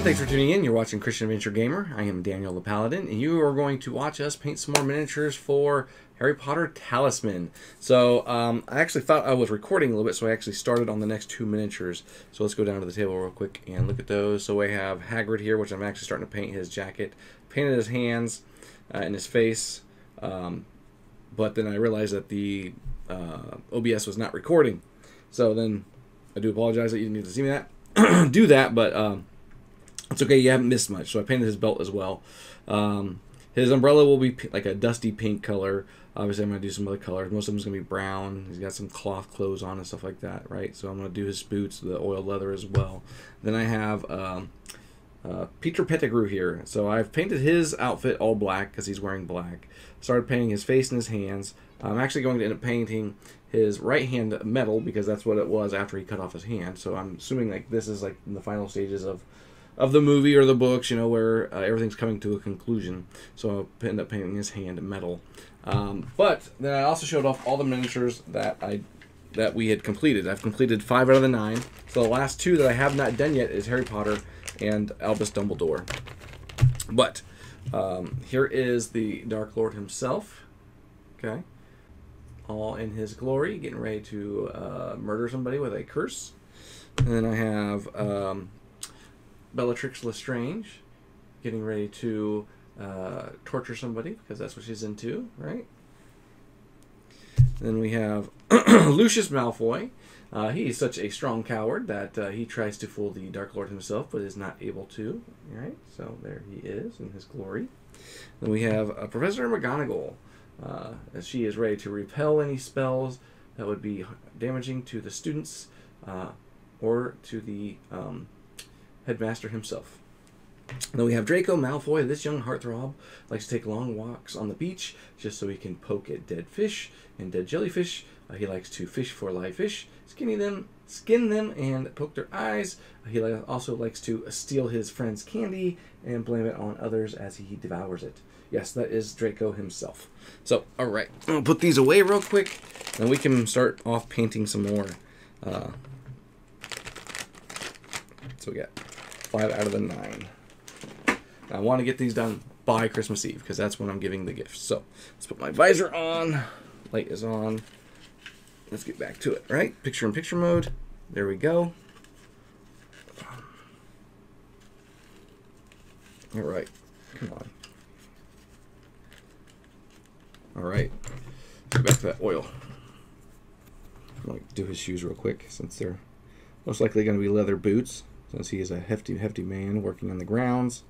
everyone, thanks for tuning in. You're watching Christian Adventure Gamer. I am Daniel the Paladin, and you are going to watch us paint some more miniatures for Harry Potter Talisman. So, um, I actually thought I was recording a little bit, so I actually started on the next two miniatures. So let's go down to the table real quick and look at those. So we have Hagrid here, which I'm actually starting to paint his jacket. Painted his hands uh, and his face, um, but then I realized that the uh, OBS was not recording. So then I do apologize that you didn't need to see me that. do that, but... Um, it's okay, you haven't missed much. So I painted his belt as well. Um, his umbrella will be like a dusty pink color. Obviously, I'm going to do some other colors. Most of them is going to be brown. He's got some cloth clothes on and stuff like that, right? So I'm going to do his boots, the oil leather as well. Then I have um, uh, Peter Pettigrew here. So I've painted his outfit all black because he's wearing black. Started painting his face and his hands. I'm actually going to end up painting his right hand metal because that's what it was after he cut off his hand. So I'm assuming like this is like in the final stages of of the movie or the books, you know, where uh, everything's coming to a conclusion. So I end up painting his hand metal. Um, but then I also showed off all the miniatures that I that we had completed. I've completed five out of the nine. So the last two that I have not done yet is Harry Potter and Albus Dumbledore. But um, here is the Dark Lord himself. Okay. All in his glory, getting ready to uh, murder somebody with a curse. And then I have um, Bellatrix Lestrange getting ready to uh, torture somebody because that's what she's into, right? Then we have Lucius Malfoy. Uh, he is such a strong coward that uh, he tries to fool the Dark Lord himself, but is not able to. Right? So there he is in his glory. Then we have uh, Professor McGonagall, uh, as she is ready to repel any spells that would be damaging to the students uh, or to the um, headmaster himself. Then we have Draco Malfoy. This young heartthrob likes to take long walks on the beach just so he can poke at dead fish and dead jellyfish. Uh, he likes to fish for live fish, skinny them, skin them, and poke their eyes. Uh, he also likes to steal his friend's candy and blame it on others as he devours it. Yes, that is Draco himself. So, all right, I'll put these away real quick, and we can start off painting some more. Uh, so we got five out of the nine. I want to get these done by Christmas Eve because that's when I'm giving the gifts. So let's put my visor on. Light is on. Let's get back to it, right? Picture in picture mode. There we go. All right. Come on. All right. Get back to that oil. I'm going to do his shoes real quick since they're most likely going to be leather boots since he is a hefty, hefty man working on the grounds.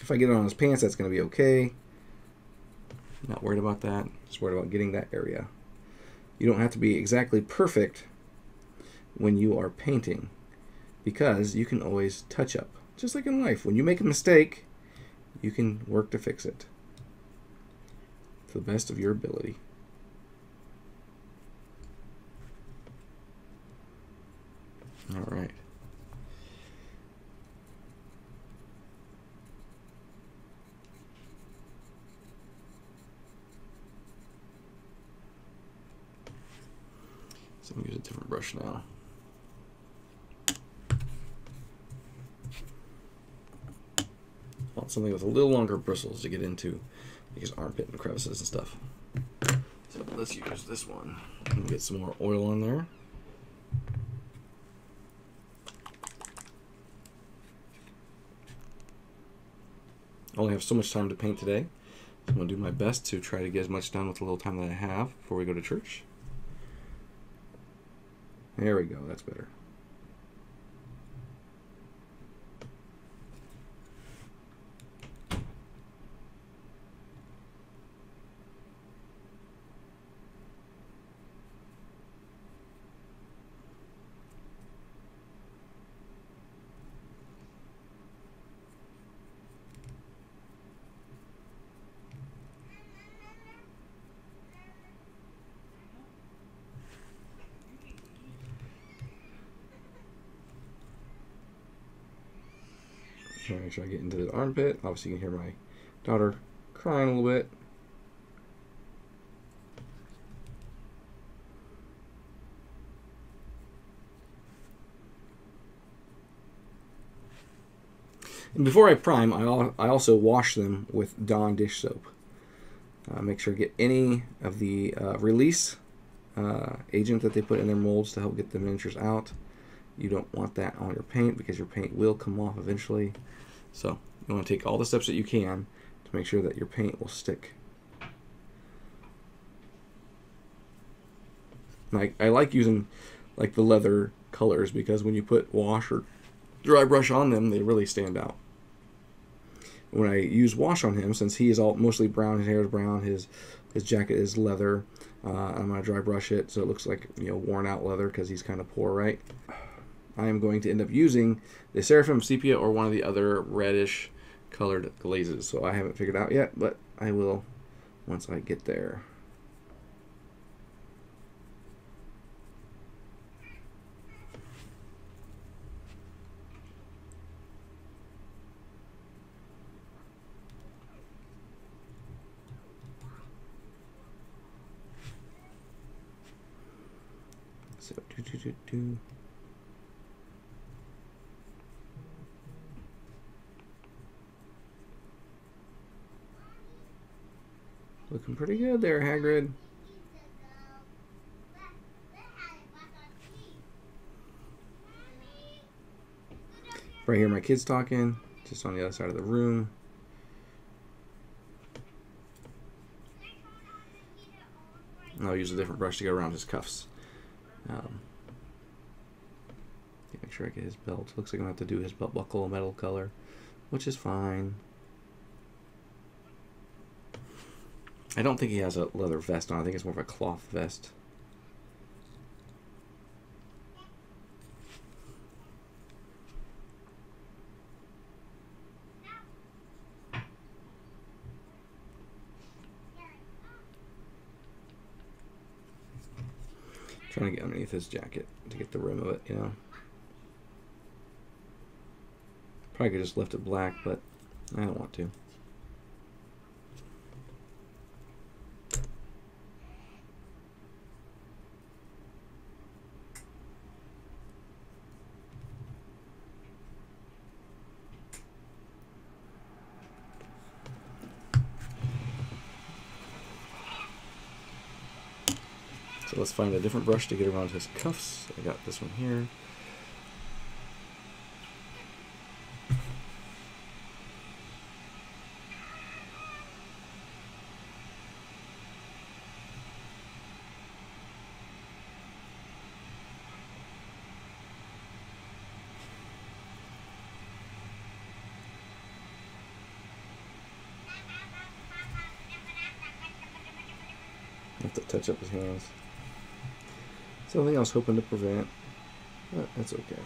If I get it on his pants, that's going to be okay. Not worried about that. Just worried about getting that area. You don't have to be exactly perfect when you are painting because you can always touch up. Just like in life, when you make a mistake, you can work to fix it to the best of your ability. All right. So I'm going to use a different brush now. want something with a little longer bristles to get into these armpit and crevices and stuff. So let's use this one and get some more oil on there. I only have so much time to paint today. So I'm going to do my best to try to get as much done with the little time that I have before we go to church. There we go, that's better. trying to make sure I get into the armpit. Obviously, you can hear my daughter crying a little bit. And before I prime, I, I also wash them with Dawn dish soap. Uh, make sure to get any of the uh, release uh, agent that they put in their molds to help get the miniatures out. You don't want that on your paint because your paint will come off eventually. So you want to take all the steps that you can to make sure that your paint will stick. Like I like using like the leather colors because when you put wash or dry brush on them, they really stand out. When I use wash on him, since he is all mostly brown, his hair is brown, his his jacket is leather. Uh, I'm gonna dry brush it so it looks like you know worn out leather because he's kind of poor, right? I am going to end up using the Seraphim Sepia or one of the other reddish colored glazes. So I haven't figured out yet, but I will once I get there. So do do do do. Looking pretty good there, Hagrid. Right here, my kids talking, just on the other side of the room. And I'll use a different brush to go around his cuffs. Um, make sure I get his belt. Looks like I'm going to have to do his belt buckle metal color, which is fine. I don't think he has a leather vest on. I think it's more of a cloth vest. Trying to get underneath his jacket to get the rim of it, you know. Probably could just left it black, but I don't want to. So let's find a different brush to get around his cuffs. I got this one here. have to touch up his hands. Something I was hoping to prevent, but that's okay.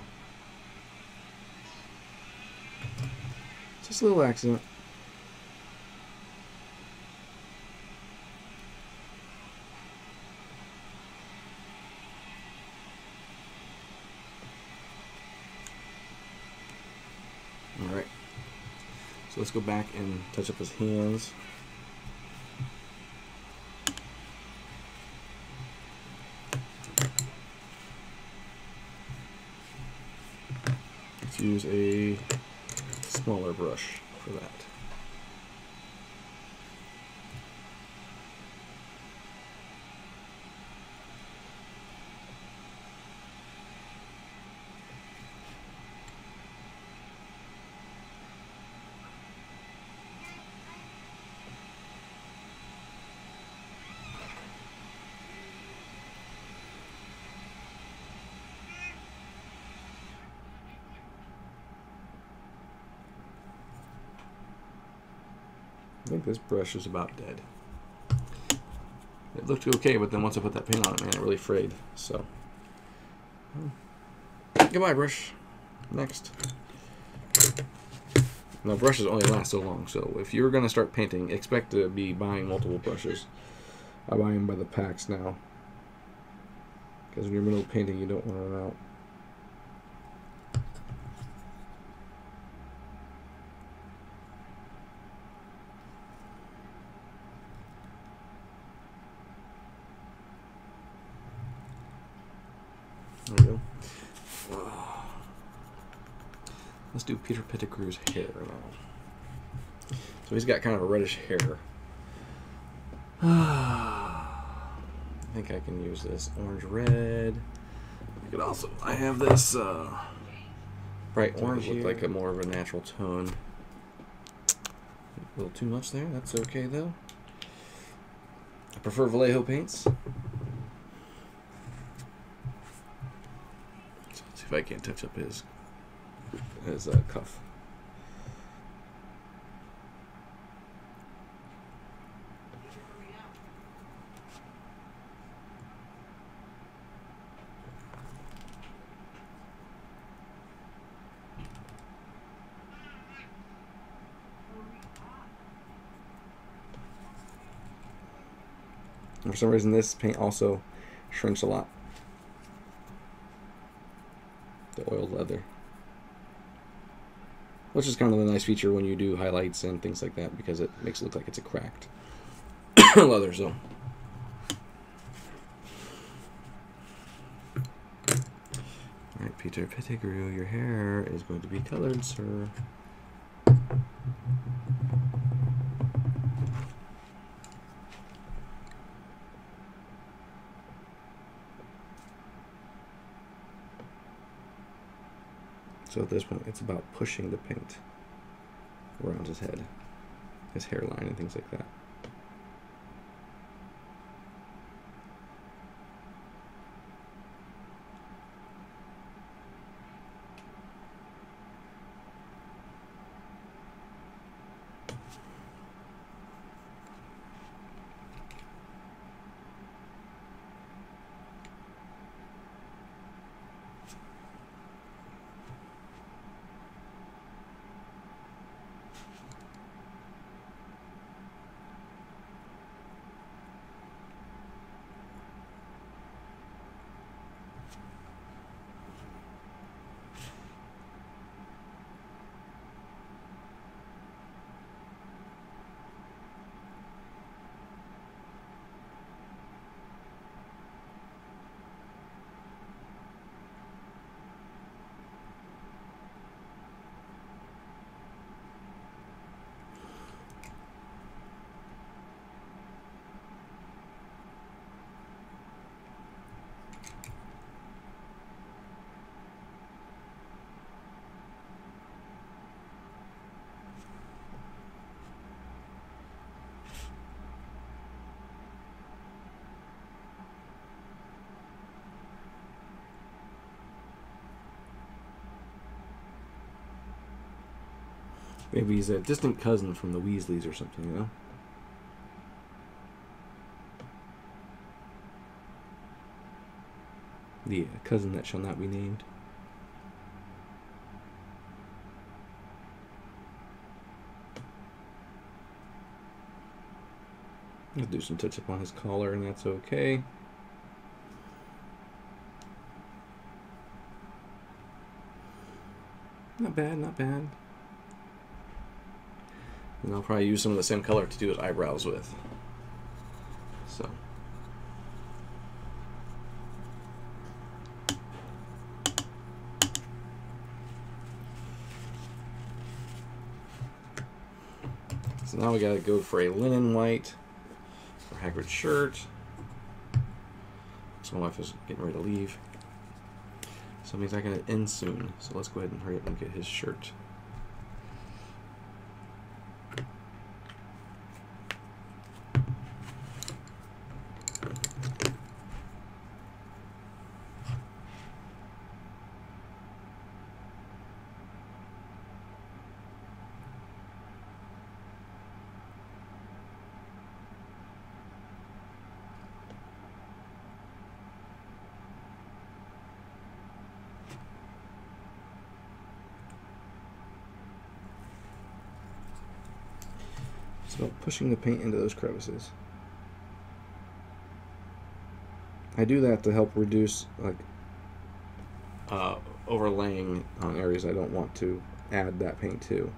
Just a little accident. Alright. So let's go back and touch up his hands. Let's use a smaller brush for that. I think this brush is about dead. It looked okay, but then once I put that paint on it, man, it really frayed. So, hmm. goodbye, brush. Next. Now, brushes only last so long, so if you're going to start painting, expect to be buying multiple brushes. I buy them by the packs now. Because when you're in the middle of painting, you don't want to run out. There we go. Let's do Peter Pettigrew's hair now. So he's got kind of a reddish hair. I think I can use this orange red. I could also I have this uh, bright orange look like a more of a natural tone. A little too much there. That's okay though. I prefer Vallejo paints. So let's see if I can't touch up his his uh, cuff. For some reason, this paint also shrinks a lot. The oiled leather. Which is kind of a nice feature when you do highlights and things like that because it makes it look like it's a cracked leather. So. Alright, Peter Pettigrew, your hair is going to be colored, sir. So at this point, it's about pushing the paint around his head, his hairline, and things like that. Maybe he's a distant cousin from the Weasleys or something, you know? The uh, cousin that shall not be named. I'll do some touch up on his collar, and that's okay. Not bad, not bad. And I'll probably use some of the same color to do his eyebrows with. So. So now we gotta go for a linen white for Hagrid's shirt. So my wife is getting ready to leave. So means I can end soon. So let's go ahead and hurry up and get his shirt. About pushing the paint into those crevices. I do that to help reduce like uh, overlaying on areas I don't want to add that paint to.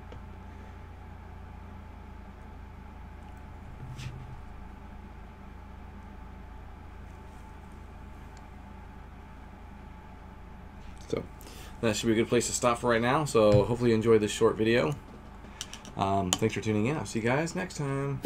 So that should be a good place to stop for right now. So hopefully you enjoyed this short video. Um, thanks for tuning in. I'll see you guys next time.